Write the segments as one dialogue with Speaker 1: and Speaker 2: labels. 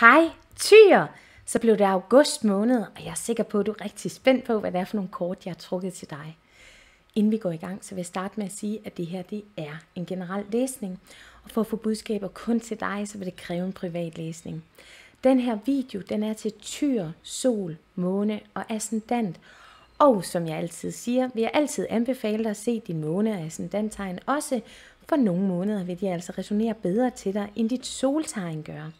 Speaker 1: Hej, Tyr! Så blev det august måned, og jeg er sikker på, at du er rigtig spændt på, hvad det er for nogle kort, jeg har trukket til dig. Inden vi går i gang, så vil jeg starte med at sige, at det her det er en generel læsning. Og for at få budskaber kun til dig, så vil det kræve en privat læsning. Den her video, den er til tyr, sol, måne og ascendant. Og som jeg altid siger, vil jeg altid anbefale dig at se din måne og ascendanttegn også, for nogle måneder vil de altså resonere bedre til dig, end dit soltegn gør.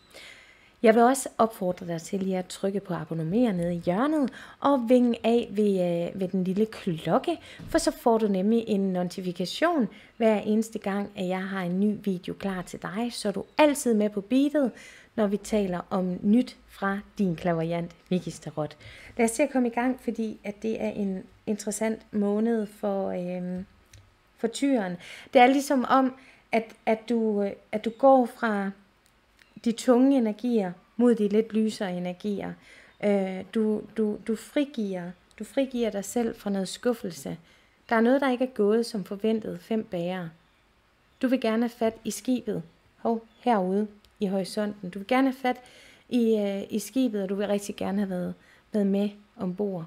Speaker 1: Jeg vil også opfordre dig til lige at trykke på abonner nede i hjørnet og vinge af ved, øh, ved den lille klokke, for så får du nemlig en notifikation hver eneste gang, at jeg har en ny video klar til dig, så er du altid med på beatet, når vi taler om nyt fra din klaveriant Vicky Starot. Lad os se at komme i gang, fordi at det er en interessant måned for, øh, for tyren. Det er ligesom om, at, at, du, øh, at du går fra de tunge energier mod de lidt lysere energier. Øh, du, du, du, frigiver, du frigiver dig selv fra noget skuffelse. Der er noget, der ikke er gået som forventet fem bærere. Du vil gerne have fat i skibet. Hov, herude i horisonten. Du vil gerne have fat i, øh, i skibet, og du vil rigtig gerne have været, været med ombord.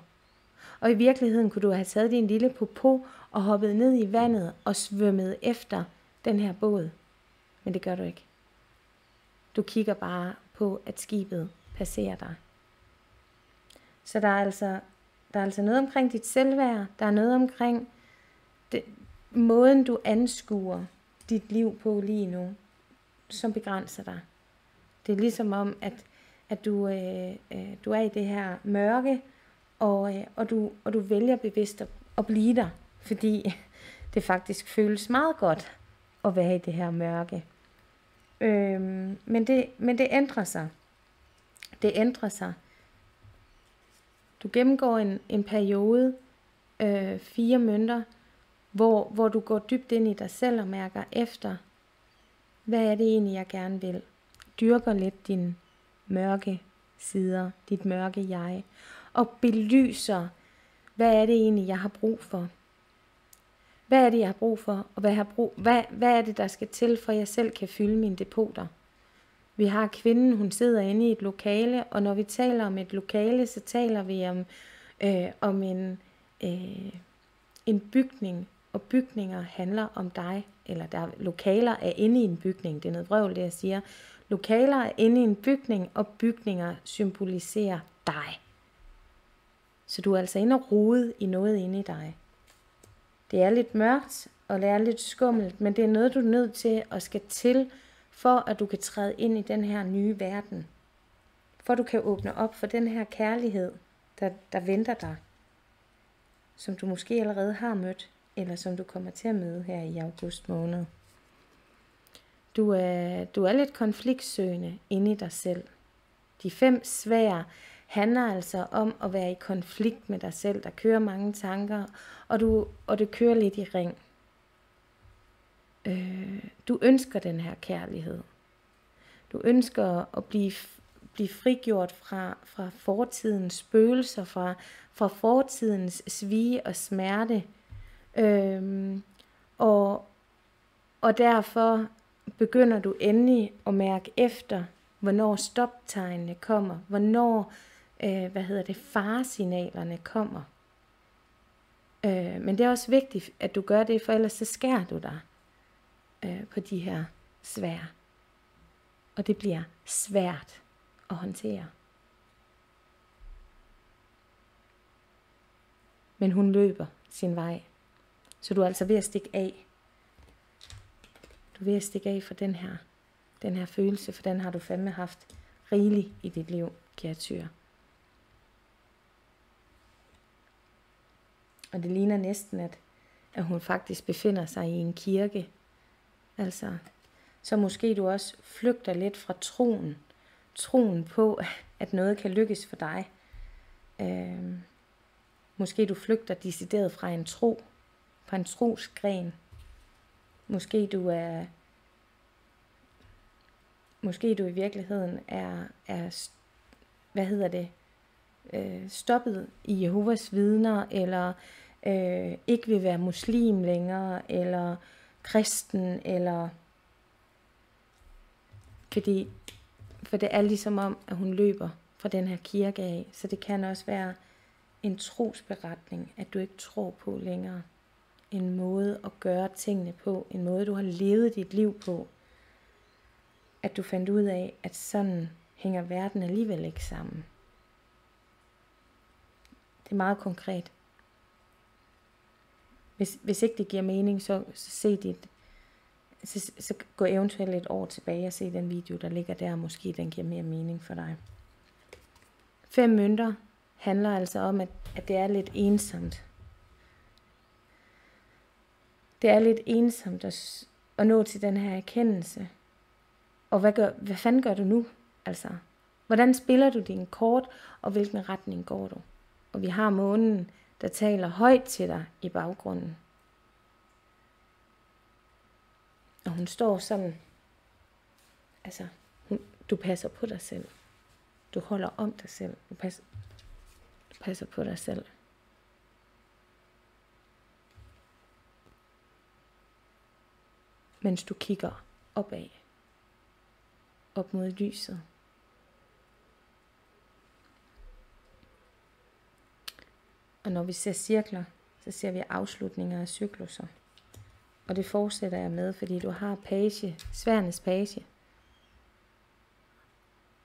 Speaker 1: Og i virkeligheden kunne du have taget din lille popo og hoppet ned i vandet og svømmet efter den her båd. Men det gør du ikke. Du kigger bare på, at skibet passerer dig. Så der er altså, der er altså noget omkring dit selvværd, der er noget omkring det, måden, du anskuer dit liv på lige nu, som begrænser dig. Det er ligesom om, at, at du, øh, øh, du er i det her mørke, og, øh, og, du, og du vælger bevidst at, at blive der, fordi det faktisk føles meget godt at være i det her mørke. Øhm, men, det, men det ændrer sig. Det ændrer sig. Du gennemgår en, en periode, øh, fire mønter, hvor, hvor du går dybt ind i dig selv og mærker efter, hvad er det egentlig, jeg gerne vil. Dyrker lidt din mørke sider, dit mørke jeg, og belyser, hvad er det egentlig, jeg har brug for. Hvad er det, jeg har brug for, og hvad, har brug, hvad, hvad er det, der skal til, for at jeg selv kan fylde mine depoter? Vi har kvinden, hun sidder inde i et lokale, og når vi taler om et lokale, så taler vi om, øh, om en, øh, en bygning, og bygninger handler om dig, eller der lokaler er inde i en bygning, det er noget vrøvl, det jeg siger. Lokaler er inde i en bygning, og bygninger symboliserer dig. Så du er altså inde og rode i noget inde i dig. Det er lidt mørkt, og det er lidt skummelt, men det er noget, du er nødt til at skal til, for at du kan træde ind i den her nye verden. For du kan åbne op for den her kærlighed, der, der venter dig. Som du måske allerede har mødt, eller som du kommer til at møde her i august måned. Du er, du er lidt konfliktsøgende inde i dig selv. De fem svære handler altså om at være i konflikt med dig selv. Der kører mange tanker, og, du, og det kører lidt i ring. Øh, du ønsker den her kærlighed. Du ønsker at blive, blive frigjort fra, fra fortidens spøgelser, fra, fra fortidens svige og smerte. Øh, og, og derfor begynder du endelig at mærke efter, hvornår stoptegnene kommer, hvornår øh, hvad hedder det, faresignalerne kommer. Øh, men det er også vigtigt, at du gør det, for ellers så skærer du dig øh, på de her svær. Og det bliver svært at håndtere. Men hun løber sin vej. Så du er altså ved at stikke af. Du er ved at stikke af for den her, den her følelse, for den har du fandme haft rigeligt i dit liv, kære tyre. Og det ligner næsten, at, at hun faktisk befinder sig i en kirke. Altså, så måske du også flygter lidt fra troen. Troen på, at noget kan lykkes for dig. Øh, måske du flygter decideret fra en tro, fra en trosgren. Måske du er måske du i virkeligheden er, er hvad hedder det, øh, stoppet i Jehovas vidner, eller øh, ikke vil være muslim længere, eller kristen, eller fordi, For det er ligesom om, at hun løber fra den her kirke af. Så det kan også være en trosberetning, at du ikke tror på længere. En måde at gøre tingene på. En måde, du har levet dit liv på. At du fandt ud af, at sådan hænger verden alligevel ikke sammen. Det er meget konkret. Hvis, hvis ikke det giver mening, så, så se dit, så, så gå eventuelt et år tilbage og se den video, der ligger der. Måske den giver mere mening for dig. Fem mønter handler altså om, at, at det er lidt ensomt. Det er lidt ensomt at, at nå til den her erkendelse. Og hvad, gør, hvad fanden gør du nu? Altså, hvordan spiller du din kort, og hvilken retning går du? Og vi har månen, der taler højt til dig i baggrunden. Og hun står sådan, altså, hun, du passer på dig selv. Du holder om dig selv. Du passer, du passer på dig selv. Mens du kigger opad. Op mod lyset. Og når vi ser cirkler, så ser vi afslutninger af cykluser. Og det fortsætter jeg med, fordi du har page, sværnes page.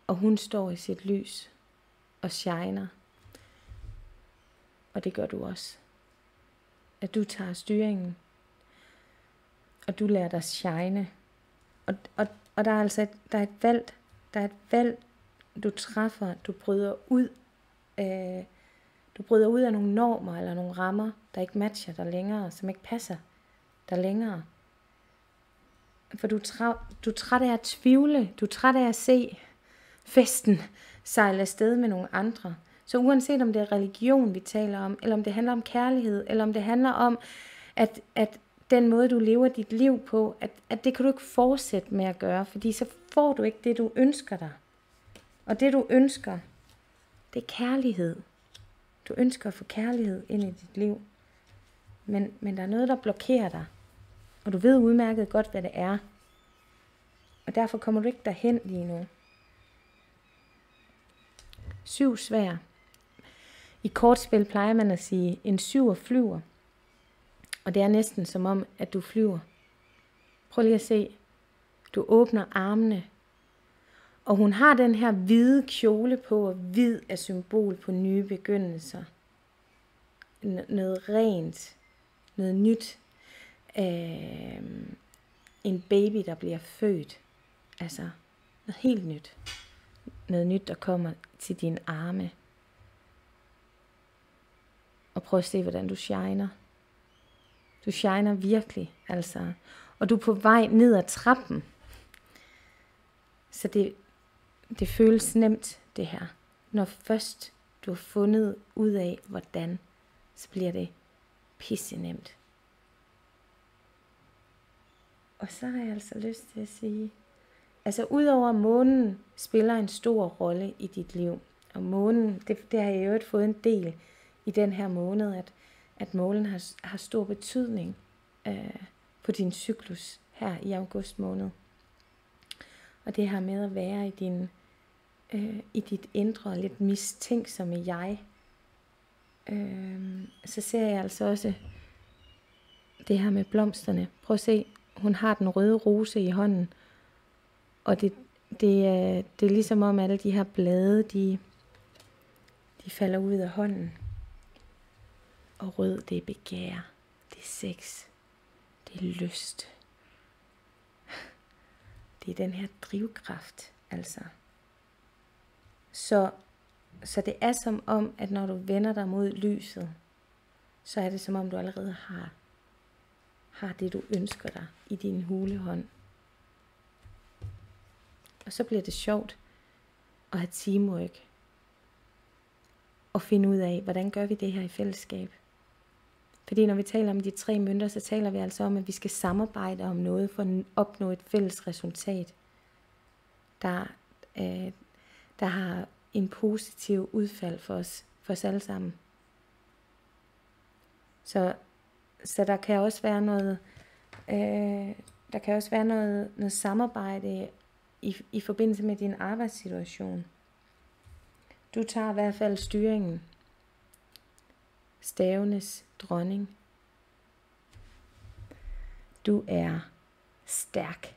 Speaker 1: Og hun står i sit lys og shiner. Og det gør du også. At du tager styringen. Og du lærer dig shine. Og, og, og der er altså et, der er et valg, der er et valg, du træffer, du bryder ud af, du bryder ud af nogle normer eller nogle rammer, der ikke matcher dig længere, som ikke passer dig længere. For du, tra- du er træt af at tvivle, du er træt af at se festen sejle afsted med nogle andre. Så uanset om det er religion, vi taler om, eller om det handler om kærlighed, eller om det handler om, at, at den måde, du lever dit liv på, at, at det kan du ikke fortsætte med at gøre, fordi så får du ikke det, du ønsker dig. Og det, du ønsker, det er kærlighed. Du ønsker at få kærlighed ind i dit liv. Men, men der er noget, der blokerer dig. Og du ved udmærket godt, hvad det er. Og derfor kommer du ikke derhen lige nu. Syv svær. I kortspil plejer man at sige, en syver flyver. Og det er næsten som om, at du flyver. Prøv lige at se. Du åbner armene. Og hun har den her hvide kjole på, og hvid er symbol på nye begyndelser. Noget rent, noget nyt. Øh, en baby, der bliver født. Altså noget helt nyt. Noget nyt, der kommer til dine arme. Og prøv at se, hvordan du shiner. Du shiner virkelig, altså. Og du er på vej ned ad trappen. Så det, det føles nemt, det her. Når først du har fundet ud af, hvordan, så bliver det pisse nemt. Og så har jeg altså lyst til at sige, altså udover at månen spiller en stor rolle i dit liv, og månen, det, det har jeg jo fået en del i den her måned, at, at månen har, har stor betydning øh, på din cyklus her i august måned. Og det her med at være i, din, øh, i dit indre lidt mistænksomme jeg, øh, så ser jeg altså også det her med blomsterne. Prøv at se, hun har den røde rose i hånden, og det, det, er, det er ligesom om alle de her blade, de, de falder ud af hånden. Og rød, det er begær, det er sex, det er lyst. Det er den her drivkraft, altså. Så, så det er som om, at når du vender dig mod lyset, så er det som om, du allerede har har det, du ønsker dig i din hulehånd. Og så bliver det sjovt at have teamwork. Og finde ud af, hvordan gør vi det her i fællesskab. Fordi når vi taler om de tre mønter, så taler vi altså om, at vi skal samarbejde om noget for at opnå et fælles resultat, der, øh, der har en positiv udfald for os, for os alle sammen. Så så der kan også være noget, øh, der kan også være noget, noget samarbejde i, i forbindelse med din arbejdssituation. Du tager i hvert fald styringen. Stavenes dronning. Du er stærk.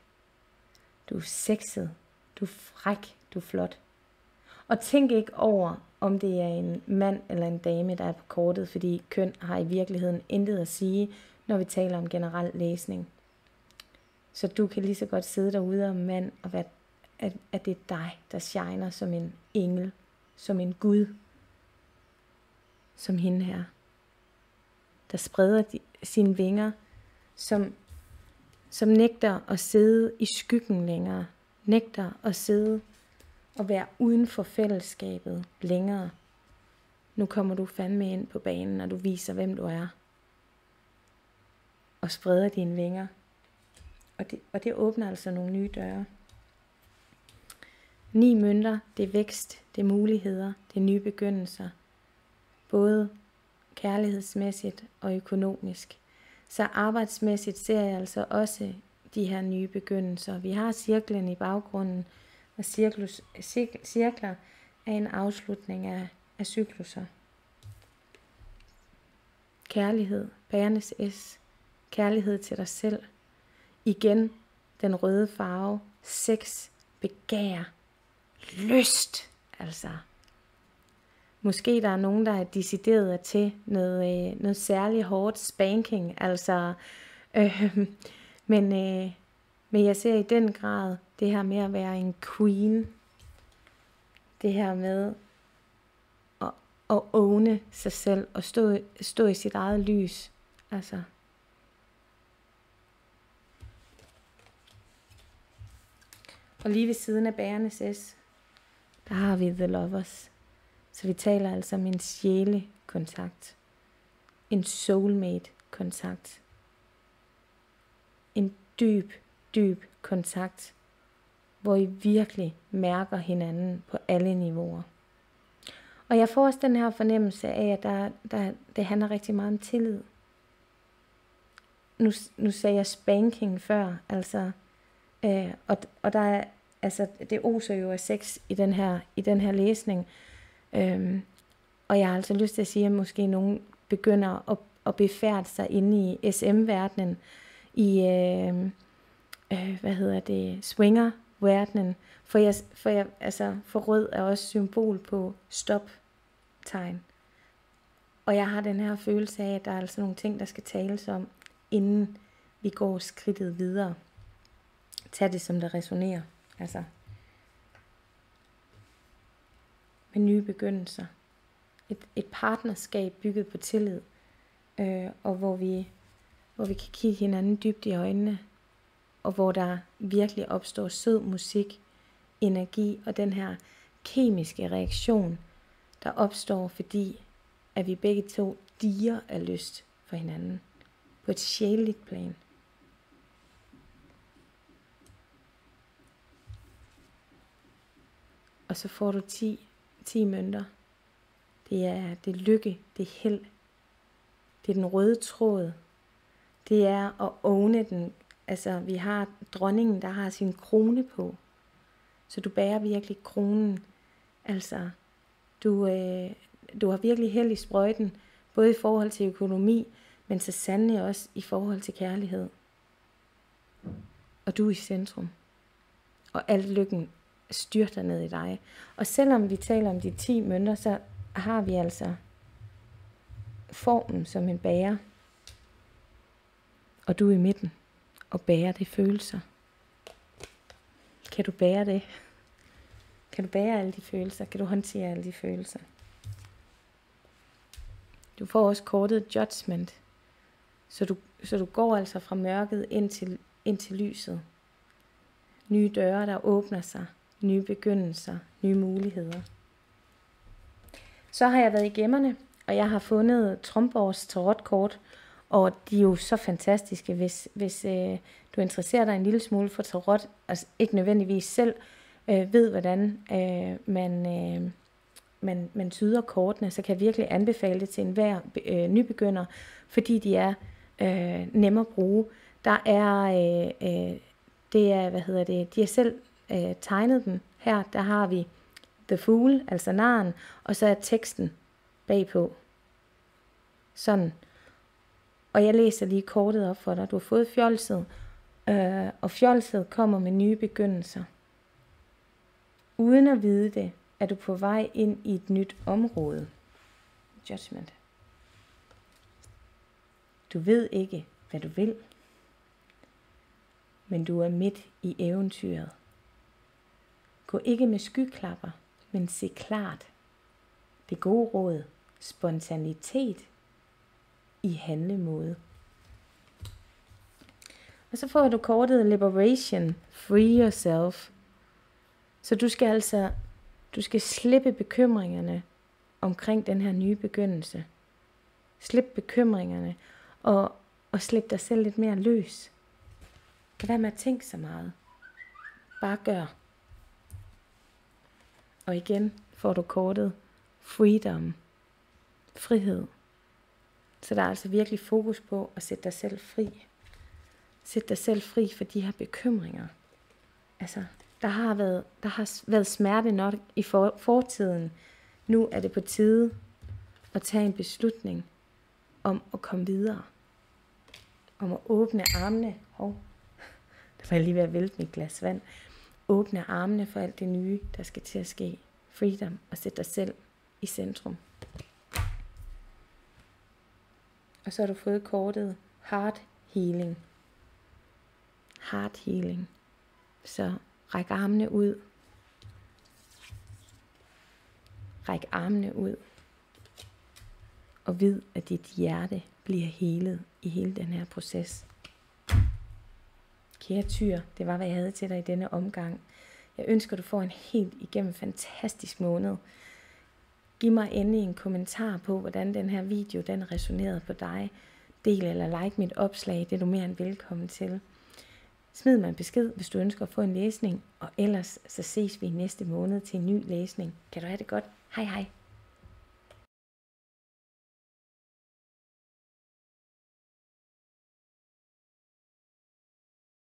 Speaker 1: Du er sexet. Du er fræk. Du er flot. Og tænk ikke over, om det er en mand eller en dame, der er på kortet, fordi køn har i virkeligheden intet at sige, når vi taler om generel læsning. Så du kan lige så godt sidde derude om mand, og være, at, at det er dig, der shiner som en engel, som en Gud, som hende her, der spreder de, sine vinger, som, som nægter at sidde i skyggen længere, nægter at sidde og være uden for fællesskabet længere. Nu kommer du fandme ind på banen, og du viser, hvem du er. Og spreder dine vinger. Og det, og det åbner altså nogle nye døre. Ni mønter, det er vækst, det er muligheder, det er nye begyndelser. Både kærlighedsmæssigt og økonomisk. Så arbejdsmæssigt ser jeg altså også de her nye begyndelser. Vi har cirklen i baggrunden, og cirklus, cirkler er en afslutning af, af cykluser. Kærlighed, bærende S. Kærlighed til dig selv. Igen den røde farve. Sex, begær, lyst. Altså, måske der er nogen, der er decideret til noget, øh, noget særligt hårdt spanking. Altså, øh, men, øh, men jeg ser i den grad det her med at være en queen. Det her med at, at åne sig selv og stå, stå i sit eget lys. Altså. Og lige ved siden af bærende S, der har vi The Lovers. Så vi taler altså om en sjælekontakt. En soulmate-kontakt. En dyb, dyb kontakt hvor I virkelig mærker hinanden på alle niveauer. Og jeg får også den her fornemmelse af, at der, der, det handler rigtig meget om tillid. Nu, nu sagde jeg spanking før, altså, øh, og, og der er, altså, det oser jo af sex i den her, i den her læsning. Øhm, og jeg har altså lyst til at sige, at måske nogen begynder at, at befærde sig inde i SM-verdenen, i, øh, øh, hvad hedder det, swinger verdenen. For, jeg, for, jeg, altså, for rød er også symbol på stop-tegn. Og jeg har den her følelse af, at der er altså nogle ting, der skal tales om, inden vi går skridtet videre. Tag det, som der resonerer. Altså, med nye begyndelser. Et, et partnerskab bygget på tillid, øh, og hvor vi, hvor vi kan kigge hinanden dybt i øjnene, og hvor der virkelig opstår sød musik, energi og den her kemiske reaktion, der opstår, fordi at vi begge to diger af lyst for hinanden på et sjæleligt plan. Og så får du 10, 10 mønter. Det er, det er lykke, det er held. Det er den røde tråd. Det er at åne den Altså, vi har dronningen, der har sin krone på. Så du bærer virkelig kronen. Altså, du, øh, du har virkelig held i sprøjten, både i forhold til økonomi, men så sandelig også i forhold til kærlighed. Og du er i centrum. Og al lykken styrter ned i dig. Og selvom vi taler om de 10 mønter, så har vi altså formen som en bærer. Og du er i midten og bærer de følelser. Kan du bære det? Kan du bære alle de følelser? Kan du håndtere alle de følelser? Du får også kortet judgment. Så du, så du går altså fra mørket ind til, ind til lyset. Nye døre, der åbner sig. Nye begyndelser. Nye muligheder. Så har jeg været i gemmerne, og jeg har fundet Tromborgs tarotkort, og de er jo så fantastiske, hvis, hvis øh, du interesserer dig en lille smule for tarot, altså ikke nødvendigvis selv øh, ved, hvordan øh, man, øh, man, man tyder kortene, så kan jeg virkelig anbefale det til enhver øh, nybegynder, fordi de er øh, nemme at bruge. Der er, øh, øh, det er, hvad hedder det, de er selv øh, tegnet den. Her, der har vi The Fool, altså naren, og så er teksten bagpå. Sådan. Og jeg læser lige kortet op for dig. Du har fået fjolset, øh, og fjolset kommer med nye begyndelser. Uden at vide det, er du på vej ind i et nyt område. Judgment. Du ved ikke, hvad du vil, men du er midt i eventyret. Gå ikke med skyklapper, men se klart. Det gode råd, spontanitet i handlemåde. Og så får du kortet Liberation, Free Yourself. Så du skal altså, du skal slippe bekymringerne omkring den her nye begyndelse. Slip bekymringerne og, og slip dig selv lidt mere løs. Lad være med at tænke så meget. Bare gør. Og igen får du kortet freedom. Frihed. Så der er altså virkelig fokus på at sætte dig selv fri. Sæt dig selv fri for de her bekymringer. Altså, der har været, der har været smerte nok i for, fortiden. Nu er det på tide at tage en beslutning om at komme videre. Om at åbne armene. Hov, der var jeg lige ved at vælte mit glas vand. Åbne armene for alt det nye, der skal til at ske. Freedom og sætte dig selv i centrum. Og så har du fået kortet Heart Healing. Heart Healing. Så ræk armene ud. Ræk armene ud. Og vid, at dit hjerte bliver helet i hele den her proces. Kære Tyr, det var, hvad jeg havde til dig i denne omgang. Jeg ønsker, du får en helt igennem fantastisk måned. Giv mig endelig en kommentar på, hvordan den her video den resonerede på dig. Del eller like mit opslag, det er du mere end velkommen til. Smid mig en besked, hvis du ønsker at få en læsning, og ellers så ses vi næste måned til en ny læsning. Kan du have det godt? Hej hej!